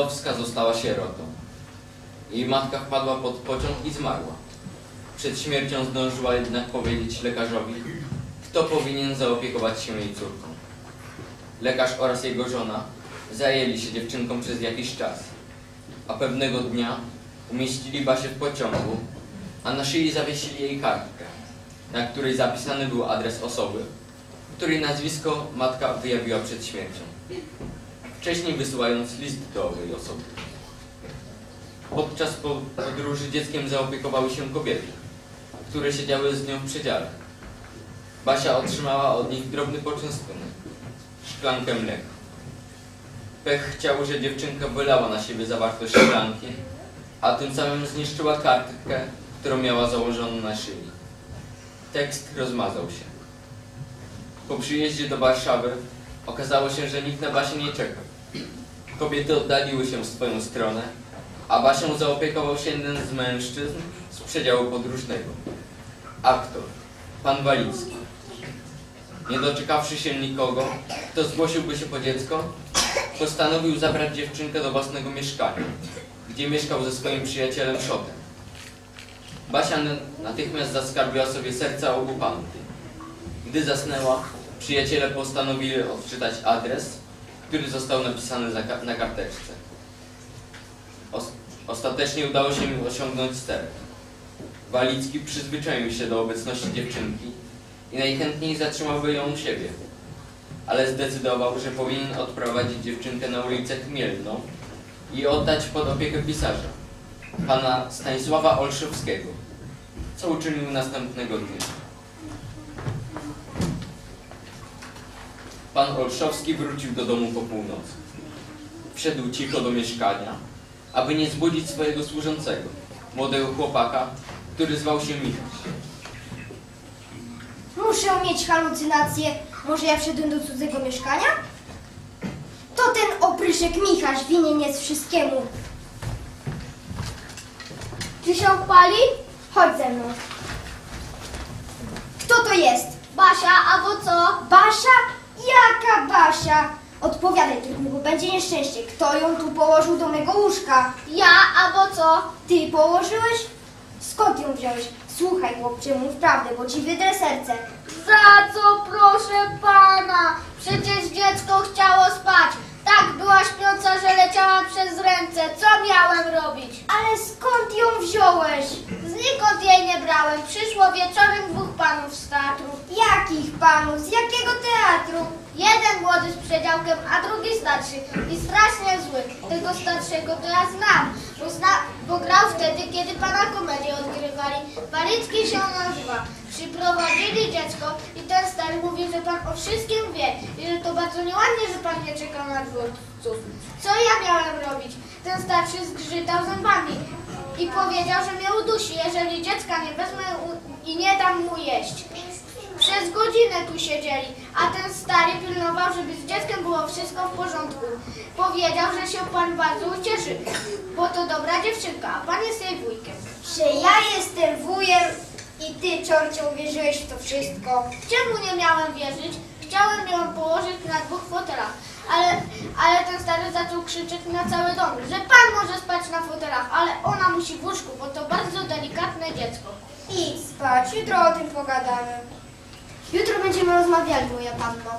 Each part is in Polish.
Olszowska została sierotą. Jej matka wpadła pod pociąg i zmarła. Przed śmiercią zdążyła jednak powiedzieć lekarzowi, kto powinien zaopiekować się jej córką. Lekarz oraz jego żona zajęli się dziewczynką przez jakiś czas, a pewnego dnia umieścili Basię w pociągu, a na szyi zawiesili jej kartkę, na której zapisany był adres osoby, której nazwisko matka wyjawiła przed śmiercią, wcześniej wysyłając list do owej osoby. Podczas po- podróży dzieckiem zaopiekowały się kobiety, które siedziały z nią w przedziale. Basia otrzymała od nich drobny poczęstunek, szklankę mleka. Pech chciał, że dziewczynka wylała na siebie zawartość szklanki, a tym samym zniszczyła kartkę, którą miała założoną na szyi. Tekst rozmazał się. Po przyjeździe do Warszawy okazało się, że nikt na Basię nie czeka. Kobiety oddaliły się w swoją stronę, a Basią zaopiekował się jeden z mężczyzn z przedziału podróżnego. Aktor, pan Walicki. Nie doczekawszy się nikogo, kto zgłosiłby się po dziecko, postanowił zabrać dziewczynkę do własnego mieszkania, gdzie mieszkał ze swoim przyjacielem Szotem. Basia natychmiast zaskarbiła sobie serca obu panki. Gdy zasnęła, przyjaciele postanowili odczytać adres, który został napisany na karteczce. Os- ostatecznie udało się im osiągnąć cel. Walicki przyzwyczaił się do obecności dziewczynki i najchętniej zatrzymałby ją u siebie. Ale zdecydował, że powinien odprowadzić dziewczynkę na ulicę Chmielną i oddać pod opiekę pisarza, pana Stanisława Olszewskiego, co uczynił następnego dnia. Pan Olszowski wrócił do domu po północy. Wszedł cicho do mieszkania, aby nie zbudzić swojego służącego, młodego chłopaka, który zwał się Michaś. Muszę mieć halucynacje. Może ja wszedłem do cudzego mieszkania? To ten opryszek Michaś winien jest wszystkiemu. Czy się pali? Chodź ze mną. Kto to jest? Basia, albo co? Basia? Jaka Basia? Odpowiadaj tylko, bo będzie nieszczęście. Kto ją tu położył do mego łóżka? Ja, albo co? Ty położyłeś? Skąd ją wziąłeś? Słuchaj, chłopcze, mów prawdę, bo ci wydrę serce. Za co, proszę pana? Przecież dziecko chciało spać. Tak była śpiąca, że leciała ręce. Co miałem robić? Ale skąd ją wziąłeś? Znikąd jej nie brałem. Przyszło wieczorem dwóch panów z teatru. Jakich panów? Z jakiego teatru? Jeden młody z przedziałkiem, a drugi starszy. I strasznie zły. Tego starszego to ja znam, bo, zna, bo grał wtedy, kiedy pana komedię odgrywali. Walicki się nazywa. Przyprowadzili dziecko i ten stary mówi, że pan o wszystkim wie i że to bardzo nieładnie, że pan nie czekał na dwórców. Co ja miałem robić? Ten starszy zgrzytał zębami i powiedział, że mnie udusi, jeżeli dziecka nie wezmę i nie dam mu jeść. Przez godzinę tu siedzieli, a ten stary pilnował, żeby z dzieckiem było wszystko w porządku. Powiedział, że się pan bardzo ucieszy, bo to dobra dziewczynka, a pan jest jej wujkiem. Że ja jestem wujem i ty, Czorcie, uwierzyłeś w to wszystko. Czemu nie miałem wierzyć? Chciałem ją położyć na dwóch fotelach, ale, ale ten stary zaczął krzyczeć na cały dom, że pan może spać na fotelach, ale ona musi w łóżku, bo to bardzo delikatne dziecko. Idź spać, jutro o tym pogadamy. Jutro będziemy rozmawiali, moja panno.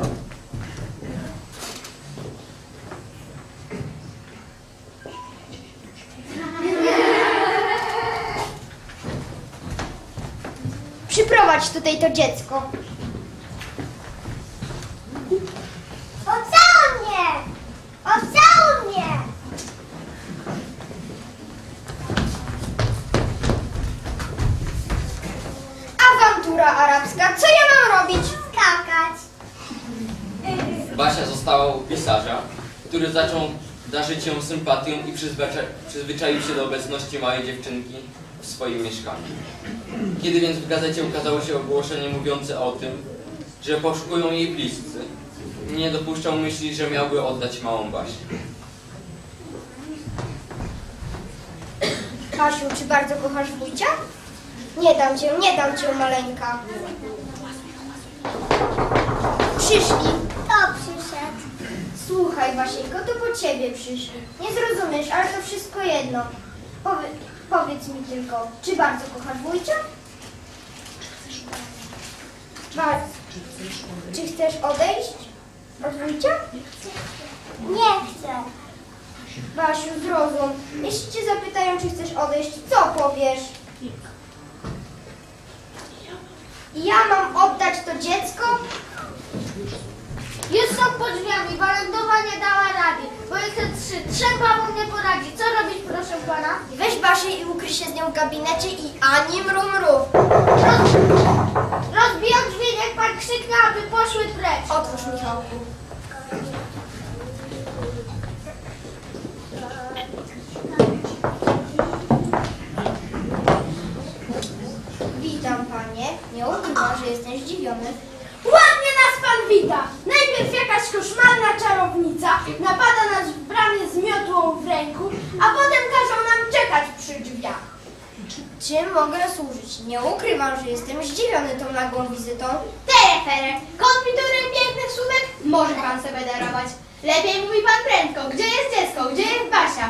Przyprowadź tutaj to dziecko. Ocałuj mnie! Ocałuj mnie! Awantura arabska, co ja mam robić? Skakać! Basia została u pisarza, który zaczął darzyć ją sympatią i przyzwycza- przyzwyczaił się do obecności małej dziewczynki w swoim mieszkaniu. Kiedy więc w gazecie ukazało się ogłoszenie mówiące o tym, że poszukują jej bliscy, nie dopuszczał myśli, że miałby oddać małą Basię. Kasiu, czy bardzo kochasz wujcia? Nie dam cię, nie dam cię, maleńka. Przyszli. Kto przyszedł? Słuchaj, Wasieńko, to po ciebie przyszli. Nie zrozumiesz, ale to wszystko jedno. Powie, powiedz mi tylko, czy bardzo kochasz wujcia? Bardzo. Czy chcesz odejść od wujcia? Nie chcę. Basiu, zrozum. Jeśli cię zapytają, czy chcesz odejść, co powiesz? Ja mam oddać to dziecko? Już są pod drzwiami, Walentowa nie dała rady. Bo jest trzy, trzech babom nie poradzi. Co robić, proszę pana? Weź Basię i ukryj się z nią w gabinecie i ani mrum mrów. Roz... Rozbijam drzwi, niech pan krzyknie, aby poszły precz. Otwórz, Michałku. Panie. Nie ukrywam, że jestem zdziwiony. Ładnie nas pan wita! Najpierw jakaś koszmarna czarownica napada nas w bramie z miotłą w ręku, a potem każą nam czekać przy drzwiach. Czym mogę służyć? Nie ukrywam, że jestem zdziwiony tą nagłą wizytą. Tereferek, konfitury pięknych słówek może pan sobie darować. Lepiej mówi pan prędko, gdzie jest dziecko, gdzie jest Basia?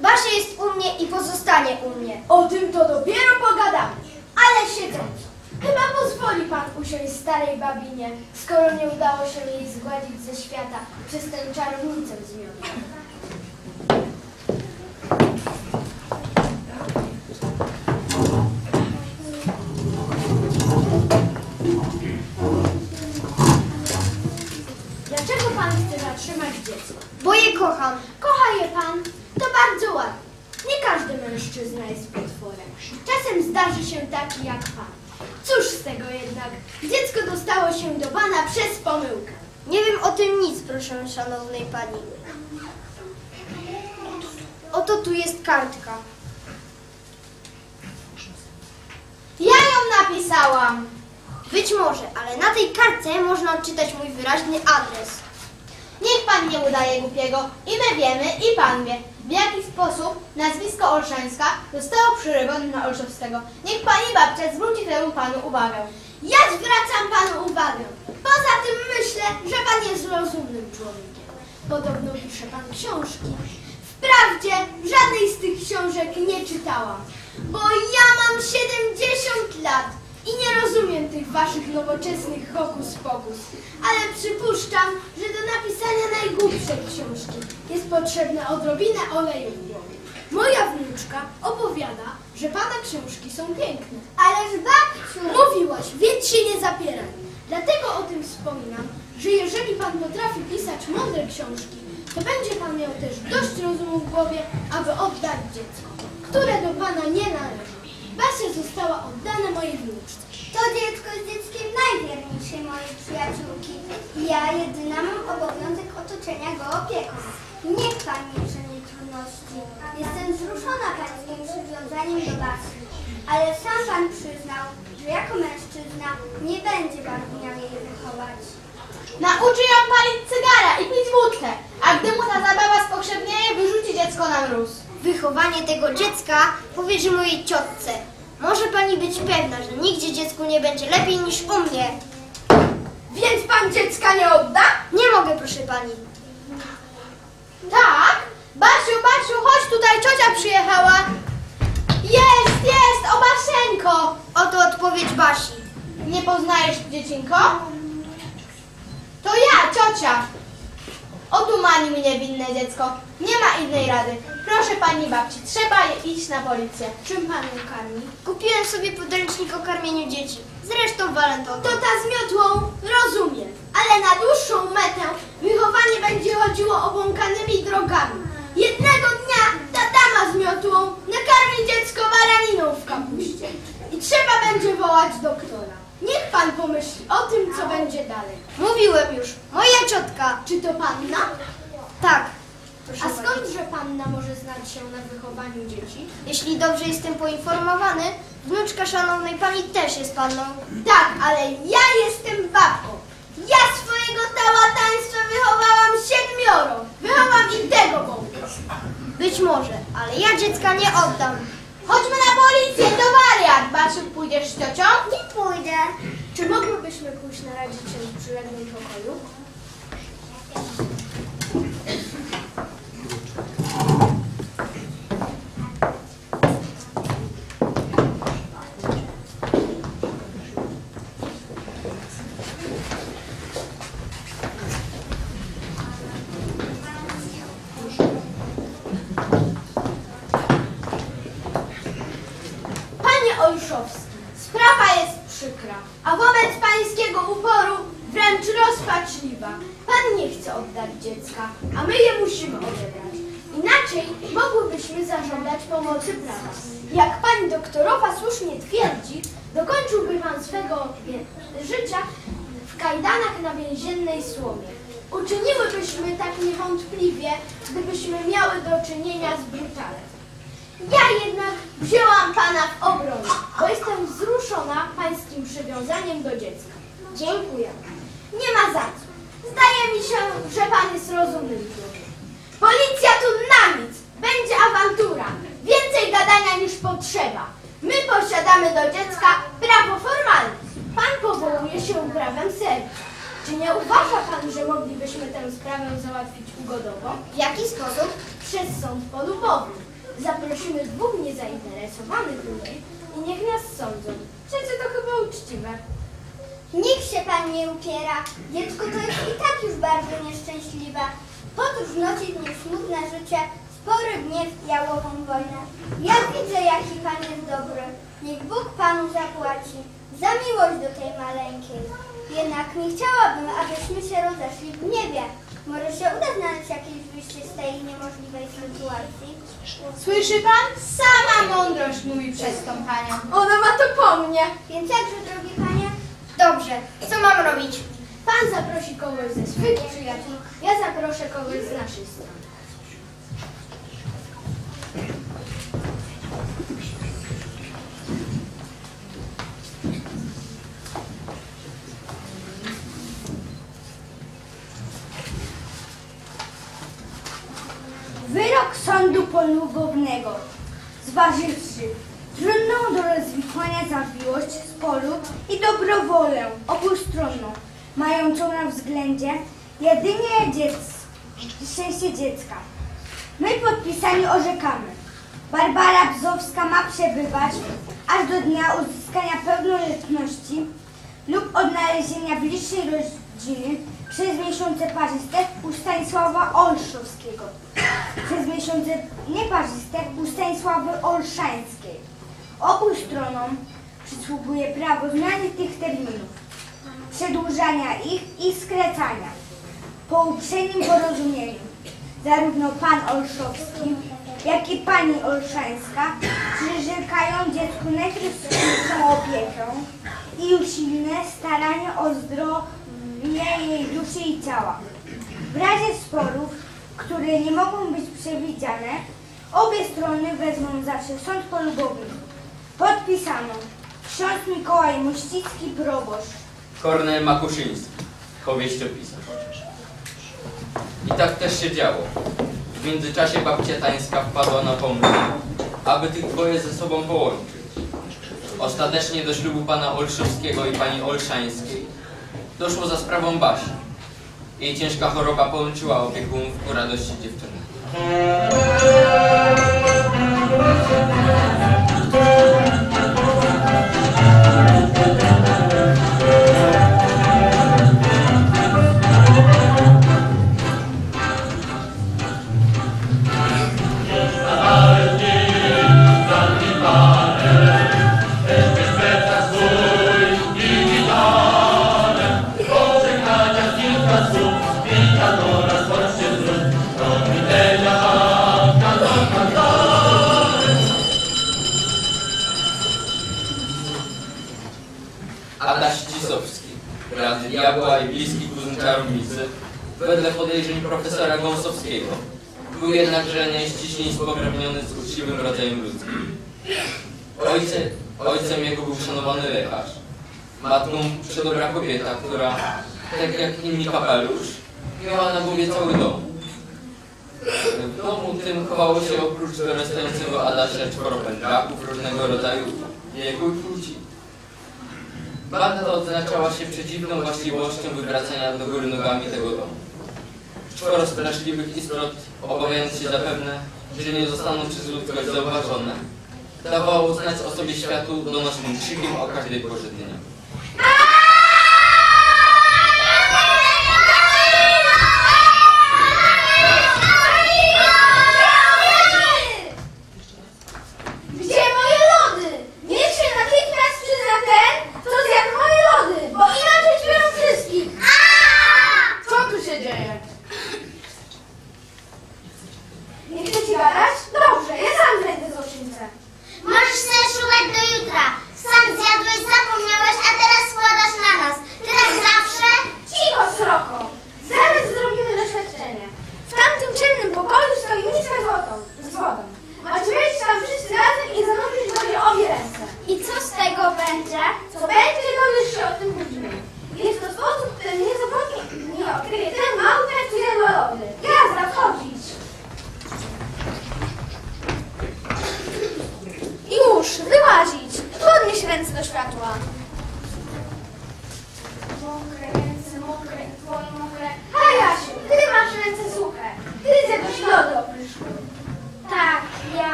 Basia jest u mnie i pozostanie u mnie. O tym to dopiero pogadamy. Ale siedząc, chyba pozwoli pan usiąść starej babinie, skoro nie udało się jej zgładzić ze świata przez tę czarownicę z miotu. Dlaczego pan chce zatrzymać dziecko? Bo je kocham. Kocha je pan, to bardzo ładnie. Nie każdy mężczyzna jest potworem. Czasem zdarzy się taki jak pan. Cóż z tego jednak, dziecko dostało się do pana przez pomyłkę. Nie wiem o tym nic, proszę szanownej pani. Oto tu jest kartka. Ja ją napisałam. Być może, ale na tej kartce można odczytać mój wyraźny adres. Niech pan nie udaje głupiego. I my wiemy, i pan wie, w jaki sposób nazwisko Olszańska zostało przerobione na Olszowskiego. Niech pani babcia zwróci temu panu uwagę. Ja zwracam panu uwagę. Poza tym myślę, że pan jest rozumnym człowiekiem. Podobno pisze pan książki. Wprawdzie żadnej z tych książek nie czytałam, bo ja mam 70 lat i nie rozumiem tych waszych nowoczesnych hokus pokus, ale przypuszczam, że do napisania najgłupszej książki jest potrzebna odrobinę oleju w głowie. Moja wnuczka opowiada, że pana książki są piękne. Ależ babciu! Mówiłaś, więc się nie zapieraj. Dlatego o tym wspominam, że jeżeli pan potrafi pisać mądre książki, to będzie pan miał też dość rozumu w głowie, aby oddać dziecko, które do pana nie należy. Basia została oddana mojej wnuczce. To dziecko jest dzieckiem najwierniejszej mojej przyjaciółki. Ja jedyna mam obowiązek otoczenia go opieką. Niech pan nie czyni trudności. Jestem wzruszona pańskim przywiązaniem do Basi. Ale sam pan przyznał, że jako mężczyzna nie będzie pan umiał jej wychować. Nauczy ją palić cygara i pić wódkę, a gdy mu ta zabawa spokrzew,nieje wyrzuci dziecko na mróz. Wychowanie tego dziecka powierzy mojej ciotce. Może pani być pewna, że nigdzie dziecku nie będzie lepiej niż u mnie. Więc pan dziecka nie odda? Nie mogę, proszę pani. Tak? Basiu, Basiu, chodź tutaj, ciocia przyjechała. Jest, jest, o Basieńko. Oto odpowiedź Basi. Nie poznajesz dziecinko? To ja, ciocia. Otumani mnie winne dziecko. Nie ma innej rady. Proszę pani babci, trzeba je iść na policję. Czym pan ją karmi? Kupiłem sobie podręcznik o karmieniu dzieci. Zresztą walentowy. To ta z miotłą, rozumiem. Ale na dłuższą metę wychowanie będzie chodziło obłąkanymi drogami. Jednego dnia ta dama z miotłą nakarmi dziecko baraniną w kapuście. I trzeba będzie wołać doktora. Niech pan pomyśli o tym, co będzie dalej. Mówiłem już. Moja ciotka. Czy to panna? Tak. Proszę A skądże panna może znać się na wychowaniu dzieci? Jeśli dobrze jestem poinformowany, wnuczka szanownej pani też jest panną. Tak, ale ja jestem babką. Ja swojego tałataństwa wychowałam siedmioro. Wychowam i tego bąka. Być może, ale ja dziecka nie oddam. Chodźmy na policję, to wariat. Basiu, pójdziesz z ciocią? Nie pójdę. Czy mogłybyśmy pójść na się w przyległym pokoju? Olszowski. Sprawa jest przykra, a wobec pańskiego uporu wręcz rozpaczliwa. Pan nie chce oddać dziecka, a my je musimy odebrać. Inaczej mogłybyśmy zażądać pomocy prawa. Jak pani doktorowa słusznie twierdzi, dokończyłby pan swego wie- życia w kajdanach na więziennej słomie. Uczyniłybyśmy tak niewątpliwie, gdybyśmy miały do czynienia z brutalem. Ja jednak wzięłam pana w obronę, bo jestem wzruszona pańskim przywiązaniem do dziecka. Dziękuję. Nie ma za co. Zdaje mi się, że pan jest rozumnym człowiekiem. Policja tu na nic. Będzie awantura. Więcej gadania niż potrzeba. My posiadamy do dziecka prawo formalne. Pan powołuje się prawem serca. Czy nie uważa pan, że moglibyśmy tę sprawę załatwić ugodowo? W jaki sposób? Przez sąd polubowy. Zaprosimy dwóch niezainteresowanych ludzi i niech nas sądzą. Przecież to chyba uczciwe. Nikt się pan nie upiera. Dziecko to jest i tak już bardzo nieszczęśliwe. Podróż nosi w nim smutne życie, spory gniew i jałową wojnę. Ja widzę, jaki pan jest dobry. Niech Bóg panu zapłaci za miłość do tej maleńkiej. Jednak nie chciałabym, abyśmy się rozeszli w niebie. Może się uda znaleźć jakieś wyjście z tej niemożliwej sytuacji. Słyszy pan? Sama mądrość mówi przez tą panią. Ona ma to po mnie. Więc jakże, drogi panie? Dobrze, co mam robić? Pan zaprosi kogoś ze swych przyjaciół, ja zaproszę kogoś z naszej strony. Wyrok sądu polubownego, zważywszy trudną do rozwikłania zawiłość sporu i dobrowolę obustronną, mającą na względzie jedynie dziec, szczęście dziecka. My podpisani orzekamy. Barbara Bzowska ma przebywać aż do dnia uzyskania pełnoletności lub odnalezienia bliższej rodziny przez miesiące parzyste u Stanisława Olszowskiego, przez miesiące nieparzyste u Stanisławy Olszańskiej. Obu stronom przysługuje prawo zmiany tych terminów, przedłużania ich i skracania. Po uprzednim porozumieniu zarówno pan Olszowski, jak i pani Olszańska przyrzekają dziecku najtrudniejszą opiekę i usilne staranie o zdrowie jej duszy i ciała. W razie sporów, które nie mogą być przewidziane, obie strony wezmą zawsze sąd polubowy. Podpisano ksiądz Mikołaj Mościcki, proboszcz. Kornel Makuszyński, powieściopisarz. I tak też się działo. W międzyczasie babcia Tańska wpadła na pomysł, aby tych dwoje ze sobą połączyć. Ostatecznie do ślubu pana Olszewskiego i pani Olszańskiej doszło za sprawą Basi. Jej ciężka choroba połączyła opiekunów ku radości dziewczyny.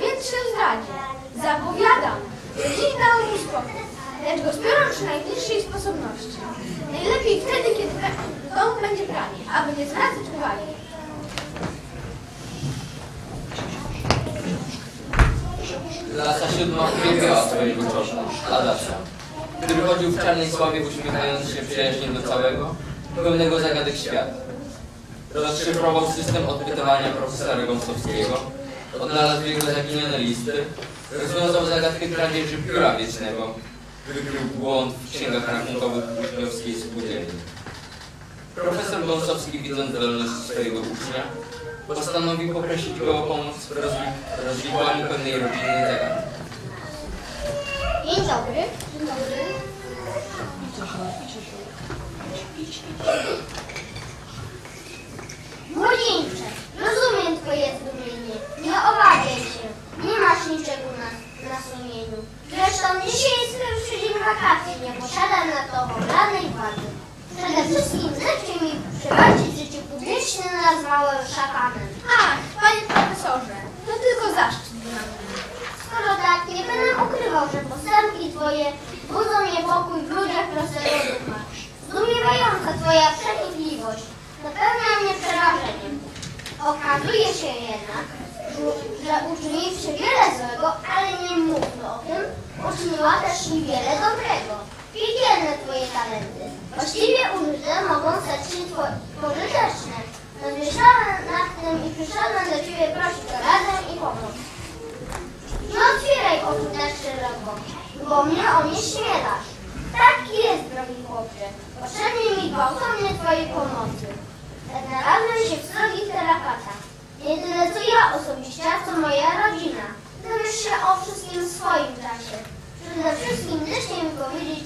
Więc się zdradzi. Zapowiadam, że dziś dał mu spokój, lecz go zbiorą przy najbliższej sposobności. Najlepiej wtedy, kiedy w domu będzie pranie, aby nie zwracać uwagi. Klasa siódma uwielbiała swojego czosza, Adasza, który chodził w czarnej sławie uśmiechając się przyjaźnie do całego, pełnego zagadek świata. Rozszyfrował system odpytywania profesora Gąsowskiego, odnalazł jego zaginione listy, rozwiązał zagadkę kradzieży pióra wiecznego, wykrył błąd w księgach rachunkowych uczniowskiej spółdzielni. Profesor Gąsowski, widząc zdolności swojego ucznia, postanowił poprosić go o pomoc w rozwi- rozwikłaniu pewnej rodzinnej zagadki. Dzień dobry. Dzień dobry. Młodzieńcze, rozumiem twoje zdumienie. Nie obawiaj się. Nie masz niczego na, na sumieniu. Zresztą dzisiaj jest pierwszy wakacji. Nie posiadam na to żadnej władzy. Przede wszystkim zechciej mi przebaczyć, że cię publicznie nazwałem szakanem. Ach, panie profesorze, to tylko zaszczyt dla mnie. Skoro tak, nie będę ukrywał, że postępki twoje budzą niepokój w ludziach prostego ducha. Zdumiewająca twoja przenikliwość napełnia mnie przerażeniem. Okazuje się jednak, że- uczyniwszy wiele złego, ale nie mówmy o tym, uczyniła też i wiele dobrego. Piekielne twoje talenty, właściwie użyte, mogą stać się pożyteczne. Rozmyślałem nad tym i przyszedłem do ciebie prosić o radę i pomoc. Nie otwieraj oczu tak szeroko, bo mnie o nie śmiewasz. Tak jest, drogi chłopcze. Potrzebnie mi gwałtownie twojej pomocy. Tak znalazłem się w srogich tarapatach. Nie ja osobiście, co moja rodzina. Dowiesz się o wszystkim w swoim czasie. Przede wszystkim zechciej mi powiedzieć,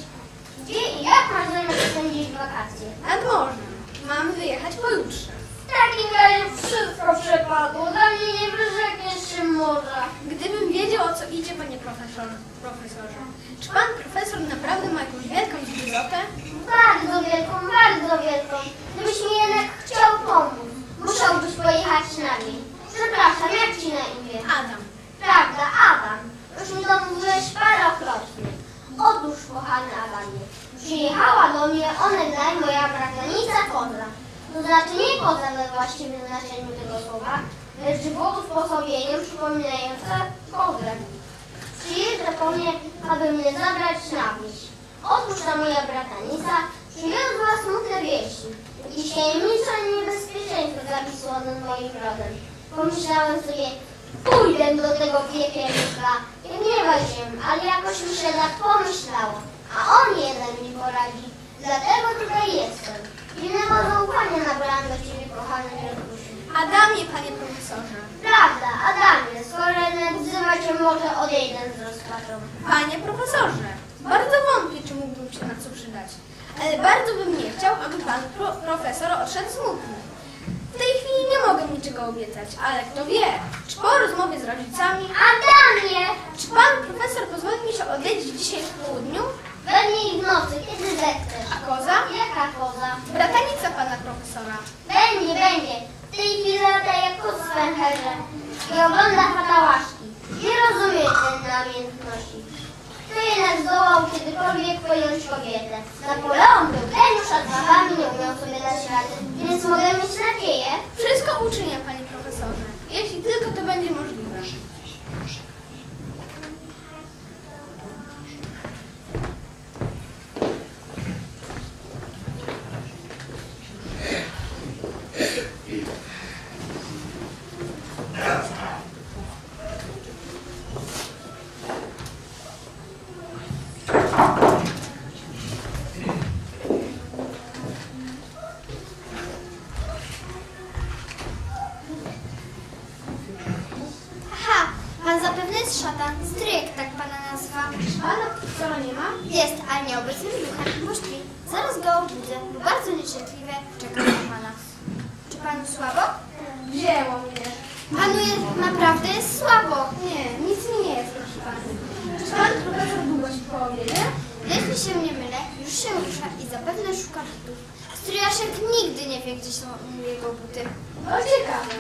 gdzie i jak masz zamiar spędzić wakacje. Nad morzem. Mamy wyjechać pojutrze. W takim razie wszystko przepadło. Dla mnie nie wyrzekniesz się morza. Gdybym wiedział, o co idzie, panie profesor, profesorze. Czy pan profesor naprawdę ma jakąś wielką zbiorotę? Bardzo wielką, bardzo wielką. Gdybyś mi jednak chciał pomóc, musiałbyś pojechać z nami. Przepraszam, jak ci na imię? Adam. Prawda, Adam. Już mi to mówiłeś parokrotnie. Otóż, kochany Adamie, przyjechała do mnie onegdaj moja bratanica Koza. To znaczy nie koza we właściwym znaczeniu tego słowa, lecz usposobieniem przypominające kozę. Przyjeżdża po mnie, aby mnie zabrać na wieś. Otóż ta moja bratanica przywiozła smutne wieści. Jakieś tajemnicze niebezpieczeństwo zawisło nad moim rodem. Pomyślałem sobie, pójdę do tego piekielnika. Nie się, ale jakoś mi się tak pomyślało. A on jeden mi poradzi. Dlatego tutaj jestem. Innego zaufania nabrałam do ciebie, kochany Wielkuszu. Adamie, panie profesorze. Prawda, jednak cię może odejdę z rozpaczą. Panie profesorze, bardzo wątpię, czy mógłbym się na co przydać. Ale bardzo bym nie chciał, aby pan pro, profesor odszedł smutny. W tej chwili nie mogę niczego obiecać, ale kto wie, czy po rozmowie z rodzicami... Adamie! Czy pan profesor pozwoli mi się odwiedzić dzisiaj w południu? We dnie i w nocy, kiedy zechcesz. A koza? Jaka koza? Bratanica pana profesora. Będzie, będzie. W tej chwili lata jak kot z i ogląda fatałaszki. Nie rozumie tej namiętności. Kto jednak zdołał kiedykolwiek pojąć kobietę? Napoleon był geniusz, a z babami nie umiał sobie dać rady, więc mogę mieć nadzieję. Wszystko uczynię, panie profesorze, jeśli tylko to będzie możliwe. Aha, pan zapewne jest szatan. Stryjek tak pana nazwa. Pana profesora nie ma? Jest, ale nieobecnym duchem poszli. Zaraz go obudzę, bo bardzo niecierpliwie czekam na pana. Czy panu słabo? Wzięło mnie. Panu jest, naprawdę jest słabo. Nie, nic mi nie jest, proszę pana. Czy pan profesor długo się po obiedzie? Jeśli się nie mylę, już się rusza i zapewne szuka butów. Stryjaszek nigdy nie wie, gdzie są jego buty. O, ciekawe.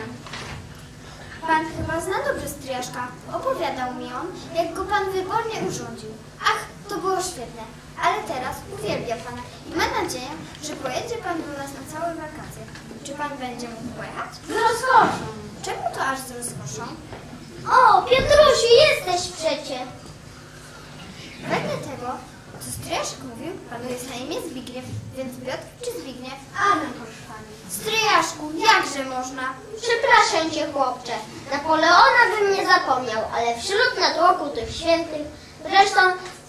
Pan chyba zna dobrze stryjaszka. Opowiadał mi on, jak go pan wybornie urządził. Ach, to było świetne. Ale teraz uwielbia pana i ma nadzieję, że pojedzie pan do nas na całe wakacje. Czy pan będzie mógł pojechać? Z rozkoszą. Czemu to aż z rozkoszą? O, Piotrusiu, jesteś przecie. Wedle tego, co stryjaszek mówił, panu jest na imię Zbigniew, więc Piotr czy Zbigniew? Adam, proszę pani. Stryjaszku, jakże można? Przepraszam cię, chłopcze. Napoleona bym nie zapomniał, ale wśród natłoku tych świętych, zresztą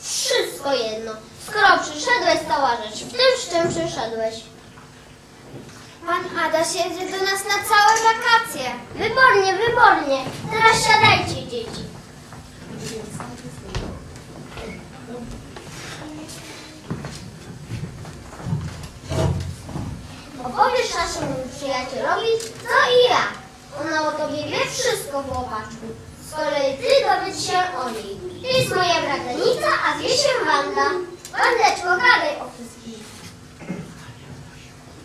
wszystko jedno. Skoro przyszedłeś, cała rzecz w tym, z czym przyszedłeś. Pan Adaś jedzie do nas na całe wakacje. Wybornie, wybornie. Teraz siadajcie, dzieci. Opowiesz naszemu przyjacielowi, co i ja. Ona o tobie wie wszystko, chłopaczku. Z kolei ty dowiedz się o niej. Ty jest moja bratanica, a zwie się Wanda. Wandeczko, gadaj o wszystkim.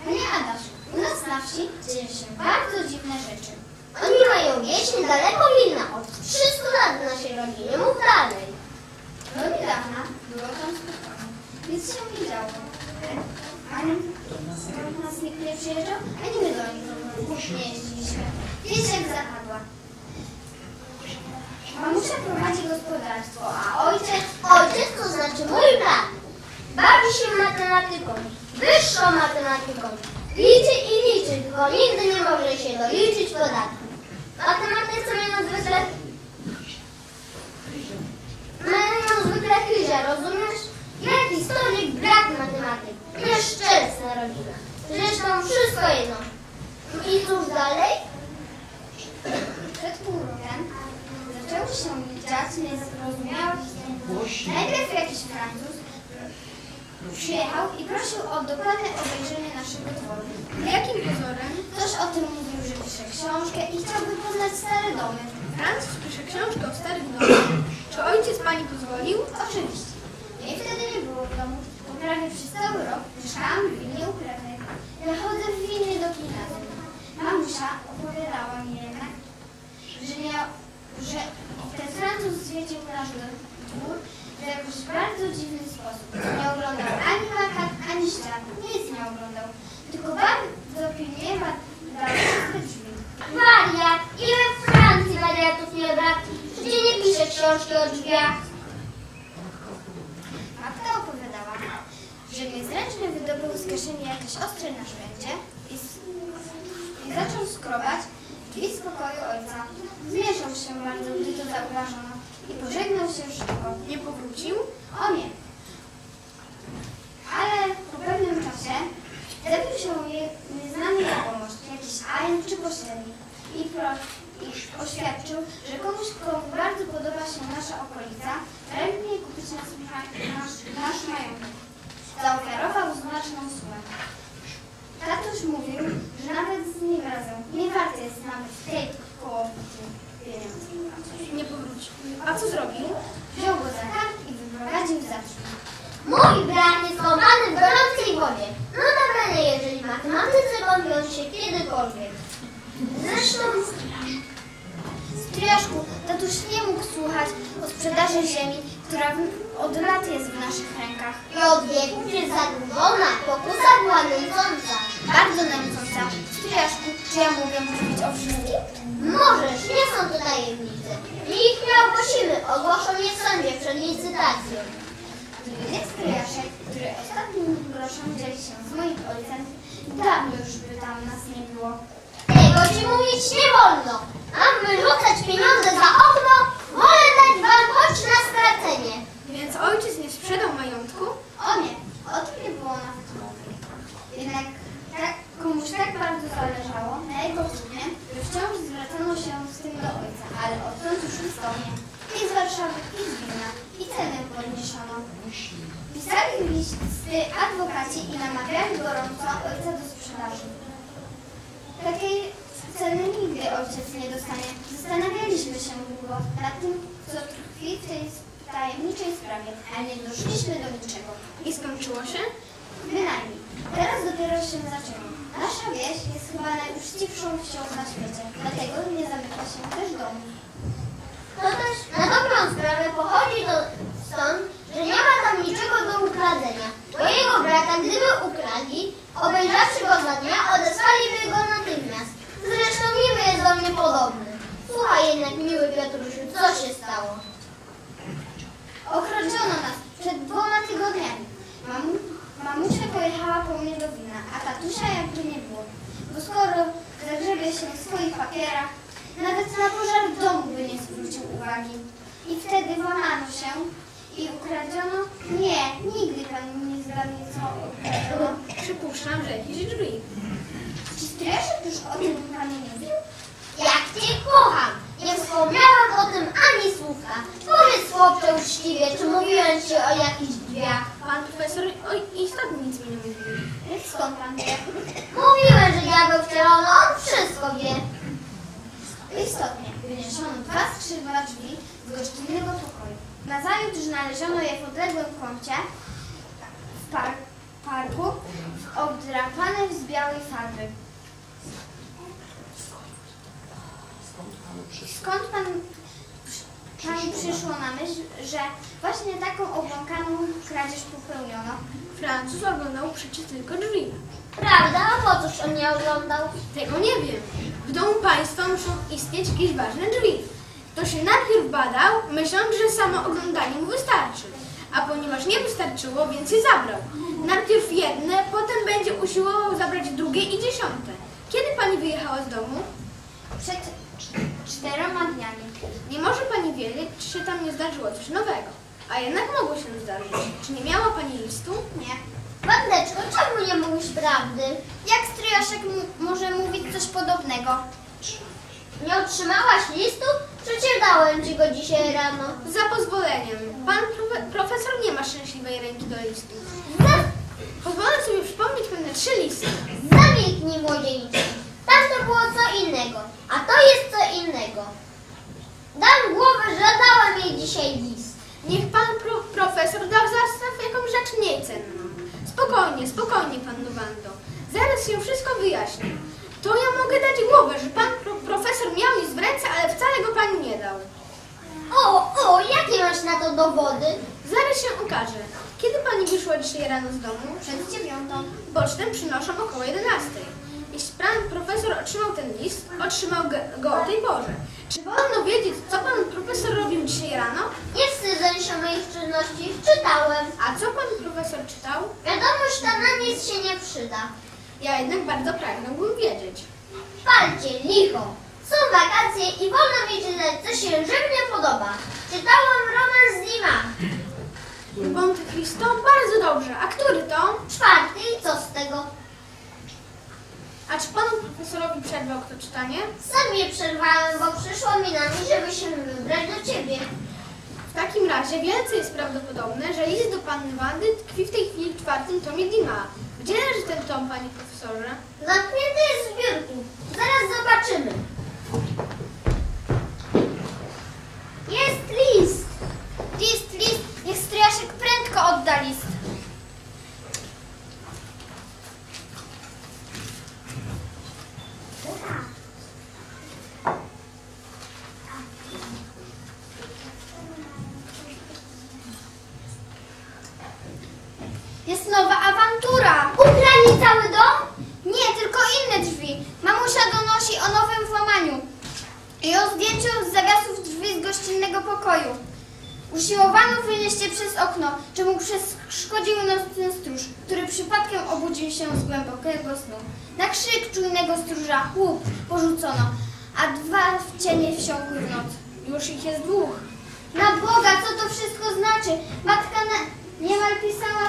Panie Adaszu, u nas na wsi dzieją się bardzo dziwne rzeczy. Oni mają wieś niedaleko Wilna. Od 300 lat naszej rodzinie. Mów dalej. Do niedawna było tam spokojnie. Nic się nie działo. Ani do nas nikt nie przyjeżdżał, ani my do nich nie jeździliśmy. Wieś jak zapadła. Mamusia prowadzi gospodarstwo, a ojciec Ojciec to znaczy mój brat. Bawi się matematyką. Wyższą matematyką. Liczy i liczy, tylko nigdy nie może się doliczyć podatku. Matematyce mają zwykle... Mają zwykle chyża, rozumiesz? Ja historyk, brat matematyk. Nieszczęsna rodzina. Zresztą wszystko jedno. I cóż dalej? przed pół rokiem zaczęły się dziać niezrozumiałe historie. Najpierw jakiś Francuz przyjechał i prosił o dokładne obejrzenie naszego dworu. Jakim pozorem? Ktoś o tym mówił, że pisze książkę i chciałby poznać stare domy. Francuz pisze książkę o starych domach. Czy ojciec pani pozwolił? Oczywiście. Jej wtedy nie było w domu, bo prawie przez cały rok mieszkałam w wilnie u. Ja chodzę w wilnie do gimnazjum. Mamusia opowiadała mi jednak, że, miał, że ten Francuz zwiedził nasz dwór w jakiś bardzo dziwny sposób. Nie oglądał ani plakat, ani ścian. Nic nie oglądał. Tylko bardzo pilnie badał wszystkie drzwi. Wariat! Ile w Francji wariatów nie brak? Przecież nie pisze książki o drzwiach. Matka opowiadała, że niezręcznie wydobył z kieszeni jakieś ostre narzędzie i, i zaczął skrobać drzwi z pokoju ojca. Zmieszał się bardzo, gdy to zauważono i pożegnał się szybko. Nie powrócił? O nie! Ale po pewnym czasie zjawił się nieznany jegomość, jakiś ajen czy pośrednik i, pro, oświadczył, że komuś, komu bardzo podoba się nasza okolica, chętnie kupić nas, nasz, nasz majątek. Zaoferował znaczną sumę. Tatuś mówił, że nawet z nim razem nie wart jest nawet tej połowy pieniędzy. Nie powrócił. A co zrobił? Wziął go za kark i wyprowadził za. Mój brat jest kąpany w gorącej wodzie. No naprawdę, jeżeli w matematyce kąpią się kiedykolwiek. Zresztą Stryjaszku, tatuś nie mógł słuchać o sprzedaży ziemi, która od lat jest w naszych rękach. i od wieków jest zadłużona. Pokusa była nęcąca. Bardzo nęcąca. Stryjaszku, czy ja mogę mówić o wszystkim? Możesz, nie są to tajemnice. I ich nie ogłosimy. Ogłoszą je w sądzie przed licytacją. Nie stryjaszek, który ostatnim groszem dzieli się z moim ojcem, dawno już by tam nas nie było. Tego ci mówić nie wolno. Mam wyrzucać pieniądze za okno, wolę dać wam choć na stracenie. Więc ojciec nie sprzedał majątku? O nie, o tym nie było nawet mowy. Jednak tak, komuś tak bardzo zależało na jego córnie, że wciąż zwracano się z tym do ojca, ale odtąd już istotnie. I z Warszawy, i z Wilna, i cenę podniesiono. Pisali listy adwokaci i namawiali gorąco ojca do sprzedaży. Takiej ceny nigdy ojciec nie dostanie. Zastanawialiśmy się długo nad tym, co tkwi w tej tajemniczej sprawie, ale nie doszliśmy do niczego. I skończyło się? Bynajmniej. Teraz dopiero się zaczęło. Nasza wieś jest chyba najuczciwszą wsią na świecie, dlatego nie zamyka się też domu. To też na dobrą sprawę pochodzi to stąd, że nie ma tam niczego do ukradzenia. Bo jego brata, gdyby ukradli, obejrzawszy go za dnia, odesłaliby go natychmiast. Zresztą niby jest do mnie podobny. Słuchaj jednak, miły Piotrusiu, co się stało? Okradziono nas przed dwoma tygodniami. Mamu, mamusia pojechała po mnie do wina, a tatusia jakby nie było. Bo skoro zagrzebie się w swoich papierach, nawet na pożar w domu by nie zwrócił uwagi. I wtedy włamano się i ukradziono? Nie, nigdy pan nie zgadnie co ukradziono. Przypuszczam, że jakieś drzwi. Czy Stryjaszek już o tym panu mówił? Jak cię kocham! Nie wspomniałam o tym ani słówka. Powiedz chłopcze uczciwie, czy mówiłem ci o jakichś drzwiach? Pan profesor oj, istotnie nic mi nie mówił. Skąd pan wie? Mówiłem, że diabeł wcielony, on wszystko wie. Istotnie, wyniesiono dwa skrzydła drzwi z gościnnego pokoju. Nazajutrz znaleziono je w odległym kącie w par parku, obdrapane z białej farby. Skąd pan, pani przyszło na myśl, że właśnie taką obłąkaną kradzież popełniono? Francuz oglądał przecież tylko drzwi. Prawda? A po cóż on nie oglądał? Tego nie wiem. W domu państwa muszą istnieć jakieś ważne drzwi. To się najpierw badał, myśląc, że samo oglądanie mu wystarczy. A ponieważ nie wystarczyło, więc je zabrał. Najpierw jedne, potem będzie usiłował zabrać drugie i dziesiąte. Kiedy pani wyjechała z domu? Przed czteroma dniami. Nie może pani wiedzieć, czy się tam nie zdarzyło coś nowego. A jednak mogło się zdarzyć. Czy nie miała pani listu? Nie. Bandeczko, czemu nie mówisz prawdy? Jak stryjaszek może mówić coś podobnego? Nie otrzymałaś listu? Przecież dałem ci go dzisiaj rano. Za pozwoleniem. Pan profe- profesor nie ma szczęśliwej ręki do listu. Za- Pozwolę sobie przypomnieć pewne trzy listy. Zamilknij młodzieńcze. Tam to było co innego, a to jest co innego. Dam głowę, że dałem jej dzisiaj list. Niech pan pro profesor da zastaw jakąś rzecz mniej cenną. Spokojnie, spokojnie, panno Wando. Zaraz się wszystko wyjaśni. To ja mogę dać głowę, że pan pro profesor miał list w ręce, ale wcale go pani nie dał. O, o, jakie masz na to dowody? Zaraz się ukaże. Kiedy pani wyszła dzisiaj rano z domu? Przed dziewiątą. Pocztę przynoszą około 11. Jeśli pan profesor otrzymał ten list, otrzymał go, o tej porze. Czy wolno wiedzieć, co pan profesor robił dzisiaj rano? Nie wstydzę się moich czynności, czytałem. A co pan profesor czytał? Wiadomość ta na nic się nie przyda. Ja jednak bardzo pragnąłbym wiedzieć. Palcie, licho. Są wakacje i wolno mi czytać, co się żywnie podoba. Czytałam romans z Dima. Monte Cristo? Bardzo dobrze. A który to? Czwarty i co z tego? A czy panu profesorowi przerwał kto czytanie? Sam je przerwałem, bo przyszło mi na myśl, żeby się wybrać do ciebie. W takim razie wielce jest prawdopodobne, że list do panny Wandy tkwi w tej chwili w czwartym tomie Dima. Gdzie leży ten tom, panie profesorze? Zamknięty jest w biurku. Zaraz zobaczymy. Jest list! List, list! Niech stryjaszek prędko odda list. Jest nowa awantura! Ukradli cały dom? Nie, tylko inne drzwi. Mamusia donosi o nowym włamaniu i o zdjęciu z zawiasów drzwi z gościnnego pokoju. Usiłowano wynieść je przez okno, czemu przeszkodził nocny stróż, który przypadkiem obudził się z głębokiego snu. Na krzyk czujnego stróża łup porzucono, a dwa w cienie wsiąkły w noc. Już ich jest dwóch. Na Boga, co to wszystko znaczy? Matka niemal pisała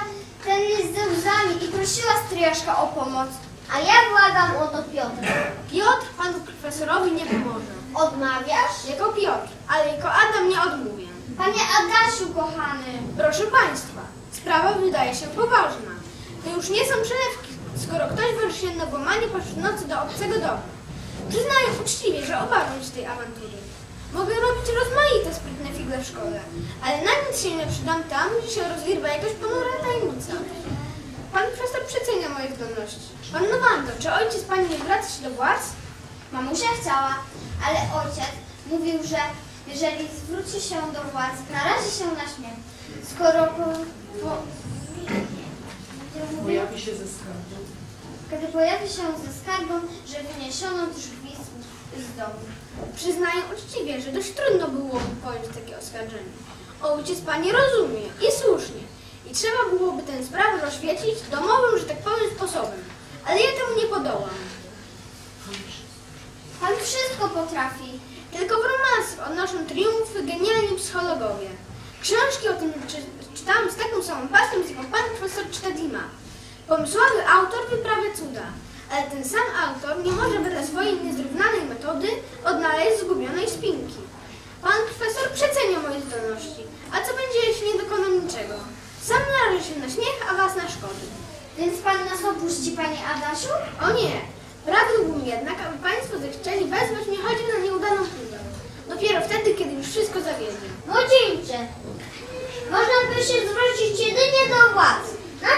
ten list ze łzami i prosiła stryjaszka o pomoc. A ja błagam o to Piotra. Piotr panu profesorowi nie pomoże. Odmawiasz? Jako Piotr, ale jako Adam nie odmówię. Panie Adasiu, kochany, Proszę państwa, sprawa wydaje się poważna. To już nie są przelewki, skoro ktoś wyruszy się na włamanie pośród nocy do obcego domu. Przyznaję uczciwie, że obawiam się tej awantury. Mogę robić rozmaite sprytne figle w szkole, ale na nic się nie przydam tam, gdzie się rozwirwa jakaś ponura tajemnica. Pan profesor przecenia moje zdolności. Panno Wando, czy ojciec pani nie zwraca się do władz? Mamusia chciała, ale ojciec mówił, że jeżeli zwróci się do władz, narazi się na śmierć. Skoro po, po, Pojawi się ze skargą. kiedy pojawi się ze skargą, że wyniesiono drzwi z, z domu. Przyznaję uczciwie, że dość trudno byłoby pojąć takie oskarżenie. Ojciec pani rozumie i słusznie. Trzeba byłoby tę sprawę rozświecić domowym, że tak powiem, sposobem. Ale ja temu nie podołam. Pan wszystko potrafi. Tylko w romansach odnoszą triumfy genialni psychologowie. Książki o tym czy, czytałam z taką samą pasją, z jaką pan profesor czyta Dima. Pomysłowy autor wyprawia cuda, ale ten sam autor nie może wedle swojej niezrównanej metody odnaleźć zgubionej spinki. Pan profesor przecenia moje zdolności, a co będzie, jeśli nie dokonam niczego? Sam narażę się na śmiech, a was na szkody. Więc pan nas opuści, panie Adasiu? O nie! Pragnąłbym jednak, aby Państwo zechcieli wezwać mnie choćby na nieudaną próbę. Dopiero wtedy, kiedy już wszystko zawiedzie. Młodzieńcze, można by się zwrócić jedynie do władz. Na,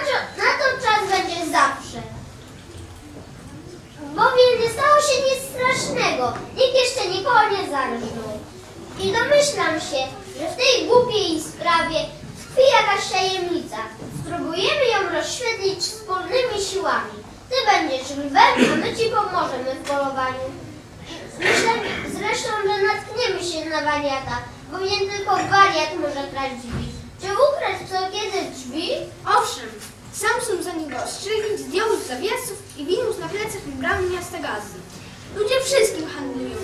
na to czas będzie zawsze. Bowiem nie stało się nic strasznego. Nikt jeszcze nikogo nie zarżnął. I domyślam się, że w tej głupiej sprawie tkwi jakaś tajemnica. Spróbujemy ją rozświetlić wspólnymi siłami. Ty będziesz lwem, a my ci pomożemy w polowaniu. Myślę zresztą, że natkniemy się na wariata, bowiem tylko wariat może kraść drzwi. Czy ukraść co kiedy drzwi? Owszem, Samson zanim go ostrzelić, zdjął z zawiasów i winiósł na plecach bramy miasta Gazy. Ludzie wszystkim handlują.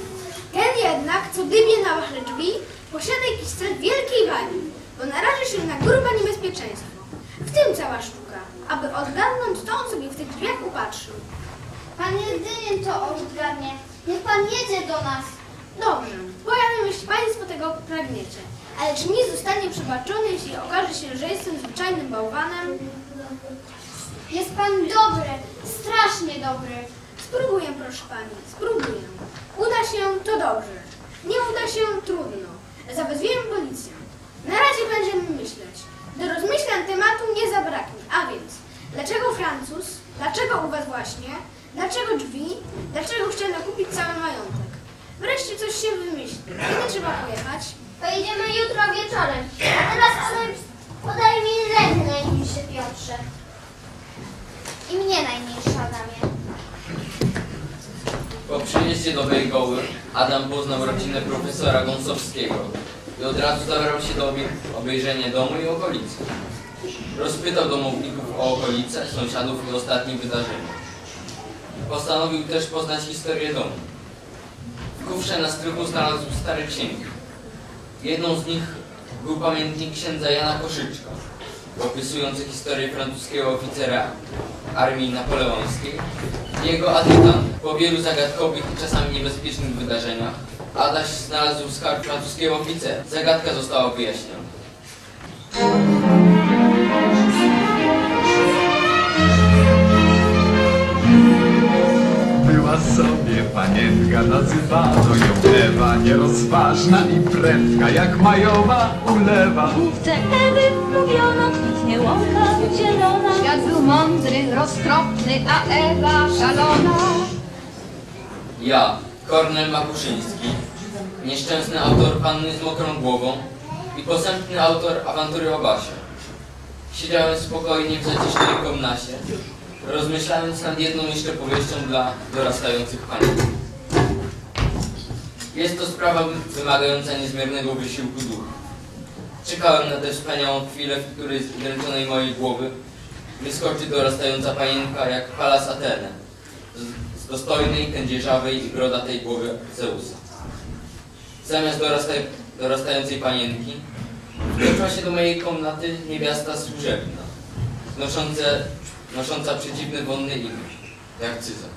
Ten jednak, co dybie na drzwi, posiada jakiś cel wielkiej wagi, bo naraży się na grube niebezpieczeństwo. W tym cała sztuka, aby odgadnąć, co on sobie w tych drzwiach upatrzył. Pan jedynie to odgadnie. Niech pan jedzie do nas. Dobrze, powiem, jeśli Państwo tego pragniecie. Ale czy mi zostanie przebaczone, jeśli okaże się, że jestem zwyczajnym bałwanem? Jest pan dobry, strasznie dobry. Spróbuję, proszę Pani, spróbuję. Uda się, to dobrze. Nie uda się, trudno. Zawezwiemy policję. Na razie będziemy myśleć. Do rozmyślań tematu nie zabraknie. A więc, dlaczego Francuz? Dlaczego u Was właśnie? Dlaczego drzwi? Dlaczego chciano kupić cały majątek? Wreszcie coś się wymyśli. Kiedy trzeba pojechać? Pojedziemy jutro wieczorem. A teraz podaj, podaj mi rękę najmniejszy Piotrze. I mnie najmniejsza Adamie. Po przyjeździe do Bejgoły Adam poznał rodzinę profesora Gąsowskiego i od razu zabrał się do obejrzenia domu i okolicy. Rozpytał domowników o okolice, sąsiadów i ostatnich wydarzeniach. Postanowił też poznać historię domu. W kufrze na strychu znalazł stare księgi. Jedną z nich był pamiętnik księdza Jana Koszyczka, opisujący historię francuskiego oficera armii napoleońskiej. Jego adjutant po wielu zagadkowych i czasami niebezpiecznych wydarzeniach Adaś znalazł skarb francuskiego oficera. Zagadka została wyjaśniona. Była sobie panienka, nazywano ją Ewa Nierozważna i prędka jak majowa ulewa Główce Ewy mówiono, kwitnie łąka zielona. Świat był mądry, roztropny, a Ewa szalona. Ja, Kornel Makuszyński, nieszczęsny autor Panny z mokrą głową i posępny autor awantury o Basie. Siedziałem spokojnie w zacisznej komnacie, rozmyślając nad jedną jeszcze powieścią dla dorastających pań. Jest to sprawa wymagająca niezmiernego wysiłku ducha. Czekałem na tę wspaniałą chwilę, w której z dręczonej mojej głowy wyskoczy dorastająca panienka jak Palas Atene, dostojnej, kędzierzawej i brodatej głowy Zeusa. Zamiast dorastaj, dorastającej panienki, wkroczyła się do mojej komnaty niewiasta służebna, noszące, nosząca przeciwne wonne imię, jak cyza.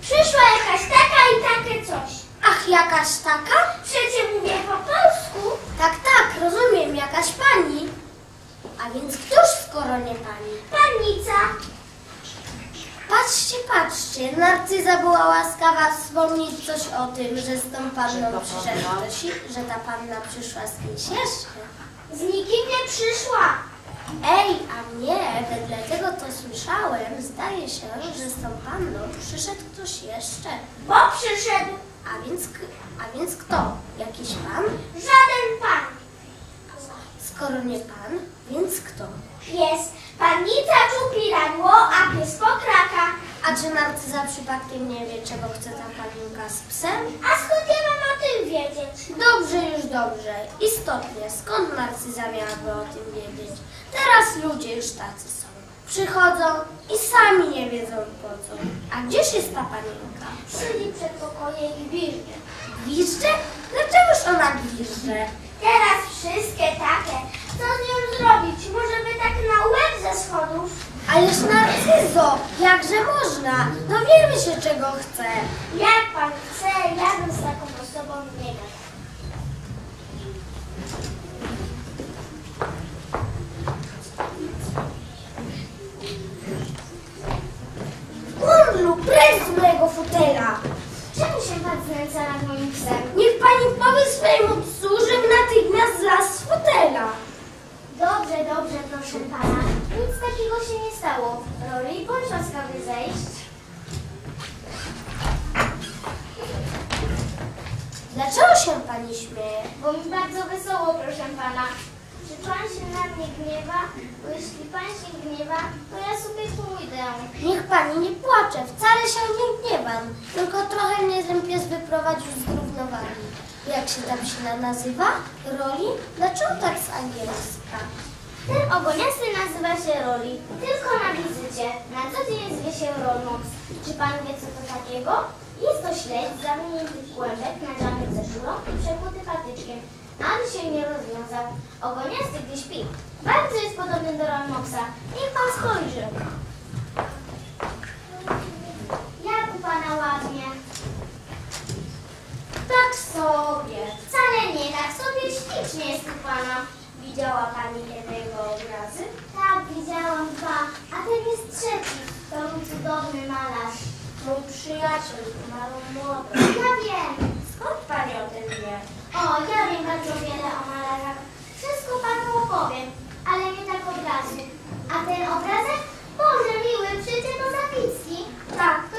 Przyszła jakaś taka i takie coś. Ach, jakaś taka? Przecie mówię po polsku. Tak, tak, rozumiem, jakaś pani. A więc któż skoro nie pani? Panica. Patrzcie, patrzcie, Narcyza była łaskawa wspomnieć coś o tym, że z tą panną przyszedł ktoś, i- że ta panna przyszła z kimś jeszcze. Z nikim nie przyszła. Ej, a nie, wedle tego co słyszałem, zdaje się, że z tą panną przyszedł ktoś jeszcze. Bo przyszedł A więc, k- a więc kto? Jakiś pan? żaden pan. Skoro nie pan, więc kto? Pies. Pannica czupiradło, a pies pokraka. A czy Narcyza przypadkiem nie wie, czego chce ta panienka z psem? A skąd ja mam o tym wiedzieć? Dobrze, już dobrze. Istotnie, skąd Narcyza miałaby o tym wiedzieć? Teraz ludzie już tacy są. Przychodzą i sami nie wiedzą po co. A gdzież jest ta panienka? Siedzi przed pokojem i wirnie. Gwizdże? Dlaczegoż ona gwizdże? Teraz wszystkie takie. Co z nią zrobić? Może by tak na łeb ze schodów? Ależ Narcyzo, jakże można? Dowiemy się, czego chce. Jak pan chce, ja bym z taką osobą nie gadał. Kurlu, precz z mojego fotela! Czemu się pan znęca nad moim psem? Niech pani powie swojemu psu, żeby natychmiast zlazł z fotela. Dobrze, dobrze, proszę pana. Nic takiego się nie stało. Rory, bądź łaskawy zejść. Dlaczego się pani śmieje? Bo mi bardzo wesoło, proszę pana. Czy pan się na mnie gniewa? Bo jeśli pan się gniewa, to ja sobie pójdę. Niech pani nie płacze, wcale się nie gniewam. Tylko trochę mnie ten pies wyprowadził z równowagi. Jak się ta psina nazywa? Roli? Dlaczego tak z angielska? Ten ogoniasty nazywa się Rory. Tylko na wizycie. Na co dzień zwie się Rolmox. Czy pan wie, co to takiego? Jest to śledź zawinięty w kłębek, nadziany cezurą i przekuty patyczkiem. Aby się nie rozwiązał. Ogoniasty, gdy śpi, bardzo jest podobny do Rolmoxa. Niech pan spojrzy. Jak u pana ładnie. Tak sobie. Wcale nie tak sobie ślicznie jest u pana. Widziała pani jednego obrazy? Tak, widziałam dwa, a ten jest trzeci. To był cudowny malarz. Mój przyjaciel, marą młodą. Ja wiem. Skąd pani o tym wie? O, ja wiem bardzo wiele o malarzach. Wszystko panu opowiem, ale nie tak od razu. A ten obrazek? Boże miły, przecież to Zawicki. Tak.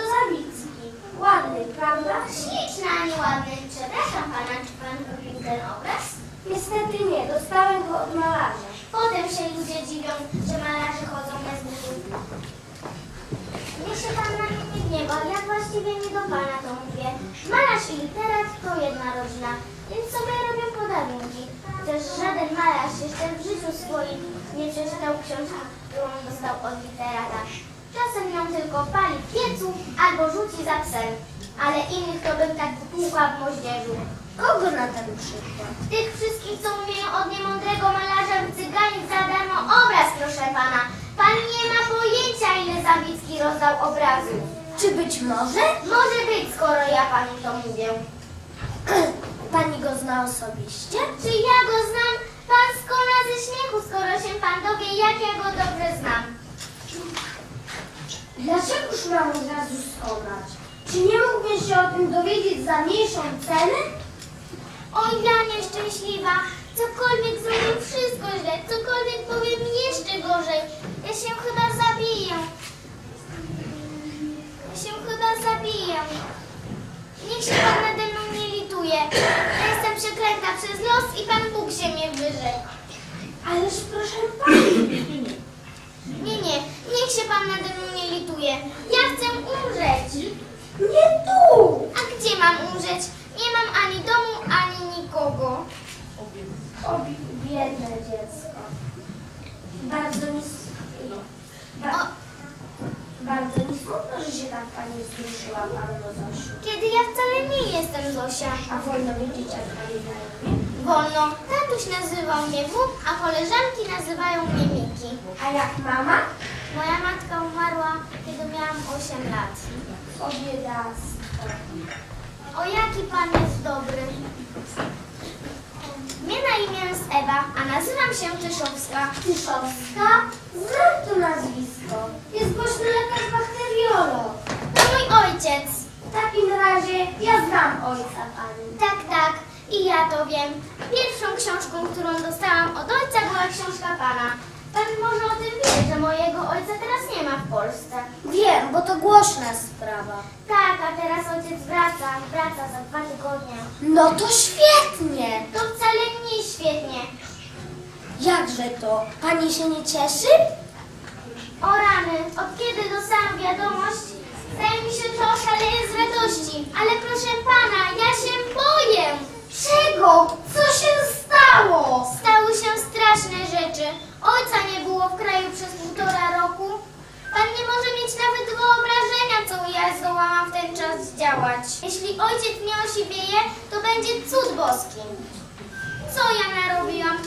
Ładny, prawda? Śliczny, a nie ładny. Przepraszam pana, czy pan kupił ten obraz? Niestety nie, dostałem go od malarza. Potem się ludzie dziwią, że malarze chodzą bez butów. Niech się pan na mnie nie gniewa, ja właściwie nie do pana to mówię. Malarz i literat to jedna rodzina, więc sobie robią podarunki. Też żaden malarz jeszcze w życiu swoim nie przeczytał książki, którą dostał od literata. Czasem ją tylko pali w piecu albo rzuci za psem, ale innych to bym tak tłukła w moździerzu. Kogo na ten przykład? Tych wszystkich, co umieją od niemądrego malarza wycyganić za darmo obraz, proszę pana. Pan nie ma pojęcia, ile Zawicki rozdał obrazów. Czy być może? Może być, skoro ja pani to mówię. Pani go zna osobiście? Czy ja go znam? Pan skona ze śmiechu, skoro się pan dowie, jak ja go dobrze znam. Dlaczegoż mam od razu skonać? Czy nie mógłbym się o tym dowiedzieć za mniejszą cenę? Oj, ja nieszczęśliwa. Cokolwiek zrobię, wszystko źle. Cokolwiek powiem, jeszcze gorzej. Ja się chyba zabiję. Ja się chyba zabiję. Niech się pan nade mną nie lituje. Ja jestem przeklęta przez los i pan Bóg się mnie wyrzekł. Ależ proszę pani, Nie, nie, niech się pan nade mną nie lituje. Ja chcę umrzeć. nie tu! A gdzie mam umrzeć? Nie mam ani domu, ani nikogo. O, biedne dziecko. Bardzo mi, ba, bardzo mi smutno, że się tak pani wzruszyła, panno Zosiu. Kiedy ja wcale nie jestem Zosia. A wolno wiedzieć, jak pani na? Wolno. Tatuś nazywał mnie Wuk, a koleżanki nazywają mnie Miki. A jak mama? Moja matka umarła, kiedy miałam 8 lat. O biedactwo. O, jaki pan jest dobry. Mnie na imię jest Ewa, a nazywam się Tyszowska. Tyszowska? Znam to nazwisko. Jest głośny lekarz bakteriolog. ojciec. W takim razie ja znam ojca pani. Tak, tak. I ja to wiem. Pierwszą książką, którą dostałam od ojca była książka pana. Pan może o tym wie, że mojego ojca teraz nie ma w Polsce. Wiem, bo to głośna sprawa. Tak, a teraz ojciec wraca. Wraca za dwa tygodnie. No to świetnie. To wcale nie świetnie. Jakże to? Pani się nie cieszy? O rany, od kiedy dostałam wiadomość, zdaje mi się, że oszaleję z radości. Ale proszę pana, ja się boję. Czego? Co się stało? Stały się straszne rzeczy. Nie było w kraju przez półtora roku. Pan nie może mieć nawet wyobrażenia, co ja zdołałam w ten czas zdziałać. Jeśli ojciec nie osiwieje, to będzie cud boski. Co ja narobiłam?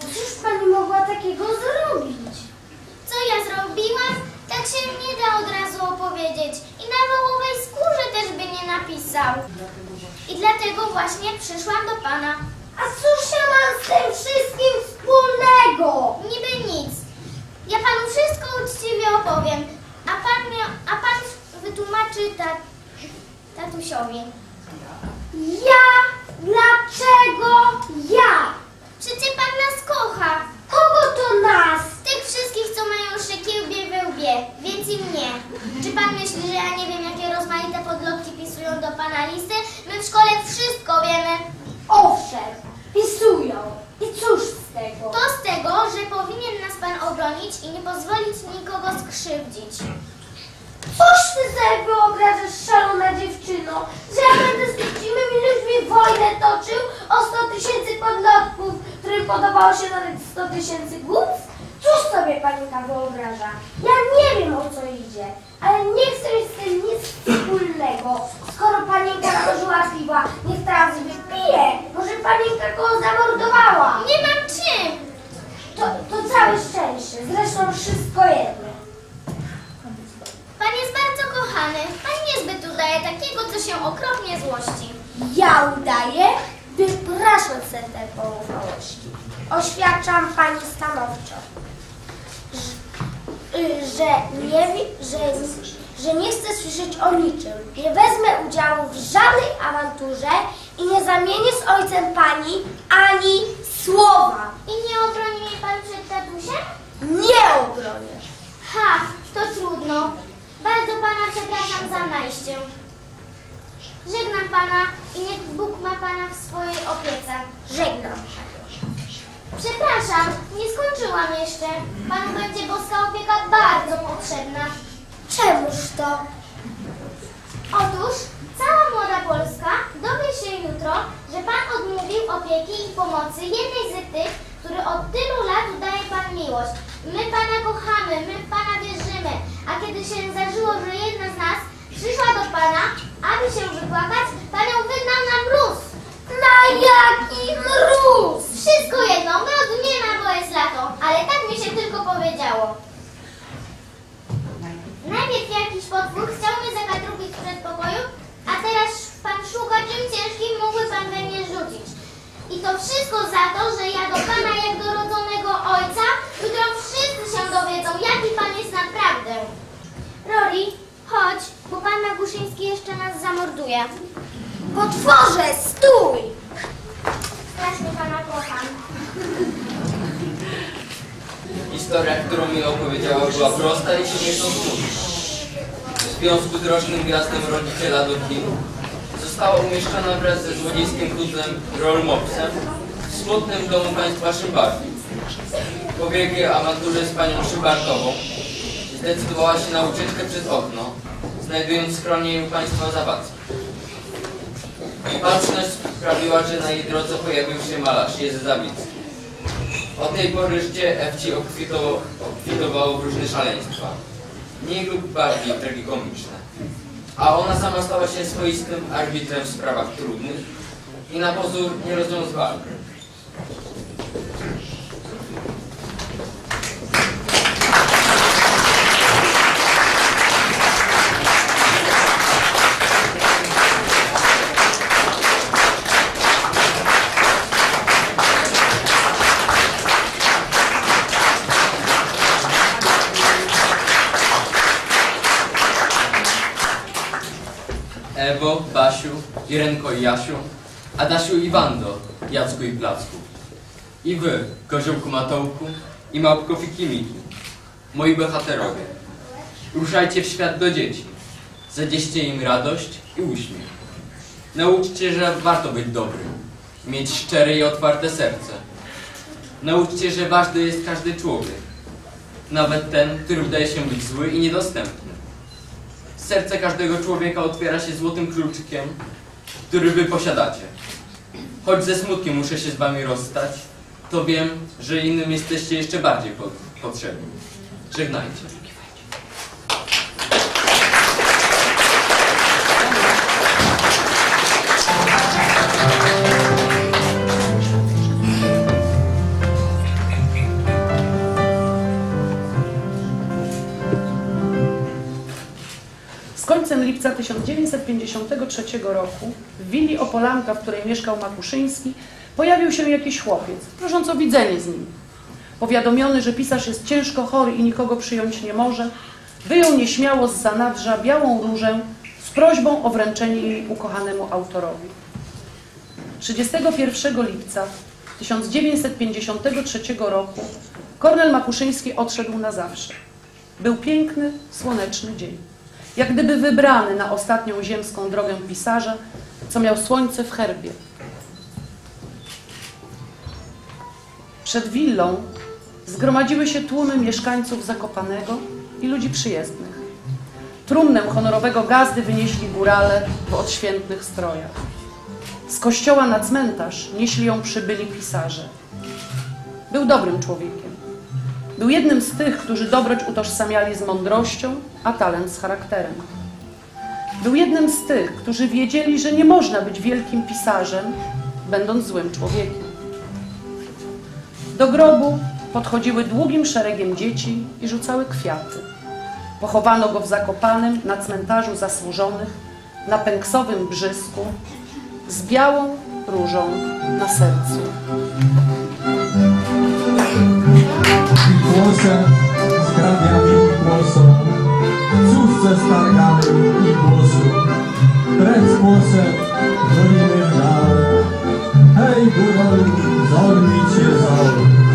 Cóż pani mogła takiego zrobić? Co ja zrobiłam? Tak się nie da od razu opowiedzieć. I na wołowej skórze też by nie napisał. I dlatego właśnie przyszłam do pana. A cóż ja mam z tym wszystkim wspólnego? Niby nic. Ja panu wszystko uczciwie opowiem, a pan, mia, a pan wytłumaczy ta, tatusiowi. Ja? Dlaczego ja? Przecie pan nas kocha. Kogo to nas? Tych wszystkich, co mają szykiełbie we łbie, więc i mnie. Czy pan myśli, że ja nie wiem, jakie rozmaite podlotki pisują do pana listy? My w szkole wszystko wiemy. Owszem, pisują. I cóż z tego? To z tego, że powinien nas pan obronić i nie pozwolić nikogo skrzywdzić. Cóż ty sobie wyobrażasz, szalona dziewczyno, że ja będę z tymi ludźmi wojnę toczył o 100 tysięcy podlotków, którym podobało się nawet 100 tysięcy głów? Cóż sobie panienka wyobraża? Ja nie wiem o co idzie, ale nie chcę mieć z tym nic wspólnego. Skoro panienka nałożyła piwa, niech teraz wypije. Może panienka go zamordowała. Nie mam czym! To, to całe szczęście, zresztą wszystko jedno. Pan jest bardzo kochany. Pan niezbyt udaje takiego, co się okropnie złości. Ja udaję? Wypraszam sobie te. Oświadczam pani stanowczo, że, nie, że, że nie chcę słyszeć o niczym. Nie wezmę udziału w żadnej awanturze i nie zamienię z ojcem pani ani słowa. I nie obroni mnie pan przed tatusiem? Nie obronię. Ha, to trudno. Bardzo pana przepraszam za najście. Żegnam pana i niech Bóg ma pana w swojej opiece. Żegnam. Przepraszam, nie skończyłam jeszcze. Panu będzie boska opieka bardzo potrzebna. Czemuż to? Otóż cała młoda Polska dowie się jutro, że Pan odmówił opieki i pomocy jednej z tych, który od tylu lat udaje Pan miłość. My Pana kochamy, my Pana wierzymy, a kiedy się zdarzyło, że jedna z nas przyszła do Pana, aby się wypłakać, Pan ją wygnał na mróz. Na jaki mróz! Wszystko jedno, mrozu nie ma, bo jest lato, ale tak mi się tylko powiedziało. Najpierw jakiś potwór chciał mnie zakatrupić w przedpokoju, a teraz pan szuka, czym ciężkim mógłby pan we mnie rzucić. I to wszystko za to, że ja do pana jak do rodzonego ojca, jutro wszyscy się dowiedzą, jaki pan jest naprawdę. Rory, chodź, bo pan Maguszyński jeszcze nas zamorduje. Potworze, stój! Strasznie pana kocham. Historia, którą mi opowiedziała, była prosta i smutna. W związku z rocznym gwiazdem rodziciela do kin została umieszczona wraz ze złodziejskim kutlem Rollmopsem w smutnym domu państwa Szymbarki. Po wielkiej awanturze z panią Szybartową zdecydowała się na ucieczkę przez okno, znajdując schronienie u państwa Zawadzki. Opatrzność sprawiła, że na jej drodze pojawił się malarz Jerzy Zawicki. Od tej pory życie Ewci obfitowało w różne szaleństwa, mniej lub bardziej tragikomiczne. A ona sama stała się swoistym arbitrem w sprawach trudnych i na pozór nierozwiązywalnych. Irenko i Jasiu, Adasiu i Wando, Jacku i Placku. I wy, Koziołku Matołku i Małpko Fikimiki, moi bohaterowie. Ruszajcie w świat do dzieci. Zadzieście im radość i uśmiech. Nauczcie, że warto być dobrym, mieć szczere i otwarte serce. Nauczcie, że ważny jest każdy człowiek, nawet ten, który wydaje się być zły i niedostępny. Serce każdego człowieka otwiera się złotym kluczykiem, który wy posiadacie. Choć ze smutkiem muszę się z wami rozstać, to wiem, że innym jesteście jeszcze bardziej po potrzebni. Żegnajcie. Lipca 1953 roku w willi Opolanka, w której mieszkał Makuszyński, pojawił się jakiś chłopiec, prosząc o widzenie z nim. Powiadomiony, że pisarz jest ciężko chory i nikogo przyjąć nie może, wyjął nieśmiało z zanadrza białą różę z prośbą o wręczenie jej ukochanemu autorowi. 31 lipca 1953 roku Kornel Makuszyński odszedł na zawsze. Był piękny, słoneczny dzień. Jak gdyby wybrany na ostatnią ziemską drogę pisarza, co miał słońce w herbie. Przed willą zgromadziły się tłumy mieszkańców Zakopanego i ludzi przyjezdnych. Trumnę honorowego gazdy wynieśli górale w odświętnych strojach. Z kościoła na cmentarz nieśli ją przybyli pisarze. Był dobrym człowiekiem. Był jednym z tych, którzy dobroć utożsamiali z mądrością, a talent z charakterem. Był jednym z tych, którzy wiedzieli, że nie można być wielkim pisarzem, będąc złym człowiekiem. Do grobu podchodziły długim szeregiem dzieci i rzucały kwiaty. Pochowano go w Zakopanem na cmentarzu zasłużonych, na pęksowym brzysku, z białą różą na sercu głosem zgrabianym głosem, córce starganym i głosu, precz głosem doliny dal. Hej, góral, zormij się zor.